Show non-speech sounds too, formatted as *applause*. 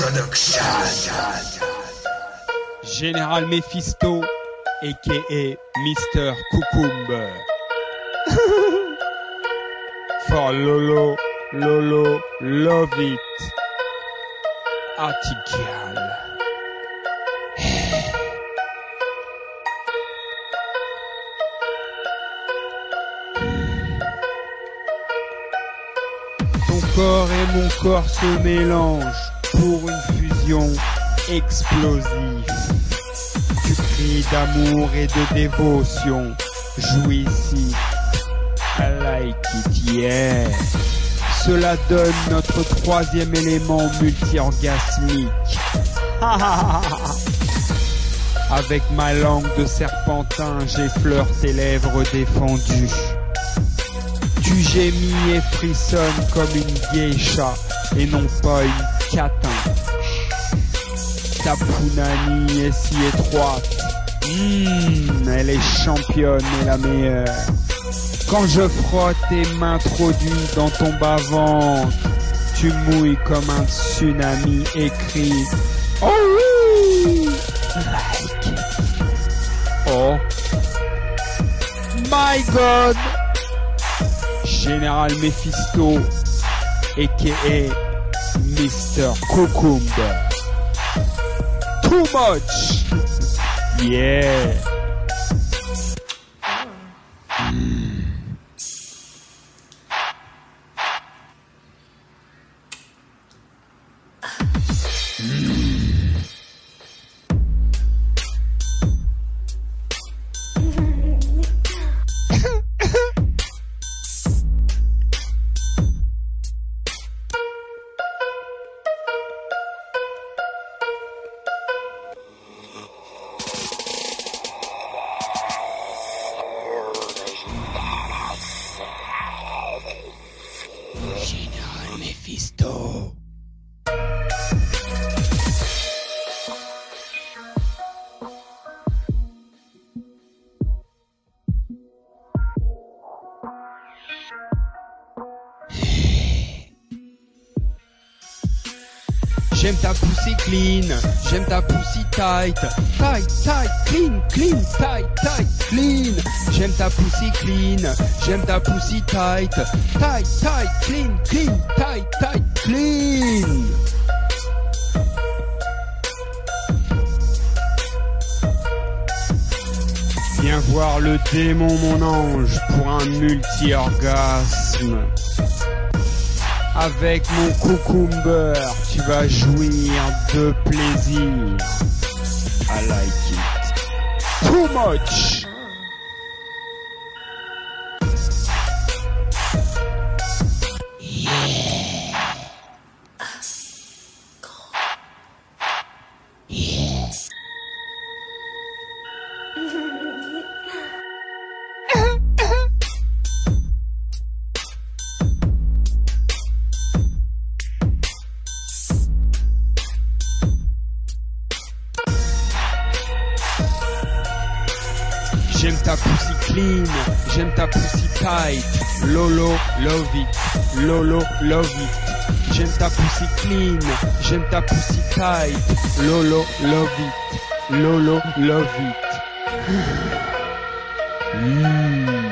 Production. Général Mephisto, a.k.a. Mr. Cucumber. *laughs* For Lolo, Lolo, love it. Article. *sighs* Corps et mon corps se mélangent pour une fusion explosive. Tu cries d'amour et de dévotion, jouissif. I like it. Cela donne notre troisième élément multi-orgasmique. *laughs* Avec ma langue de serpentin, j'effleure tes lèvres défendues. Tu gémis et frissonnes comme une geisha et non pas une catin. Ta punani est si étroite. Mmh, elle est championne et la meilleure. Quand je frotte trop dures dans ton bas-ventre, tu mouilles comme un tsunami et cries Oh! Like. Oh. My God! Général Mephisto, a.k.a. Mr. Cucumber. Too much! Yeah! Général J'aime ta pussy clean, j'aime ta pussy tight, tight, tight, clean, clean, tight, tight, clean. J'aime ta pussy clean, j'aime ta pussy tight, tight, tight, clean, clean, tight, tight, clean. Viens voir le démon mon ange pour un multi-orgasme. Avec mon cucumber, tu vas jouir de plaisir. I like it. Too much. J'aime ta pussy clean, j'aime ta pussy tight. Lolo, love it. Lolo, love it. J'aime ta pussy clean, j'aime ta pussy tight. Lolo, love it. Lolo, love it. *sighs* Mm.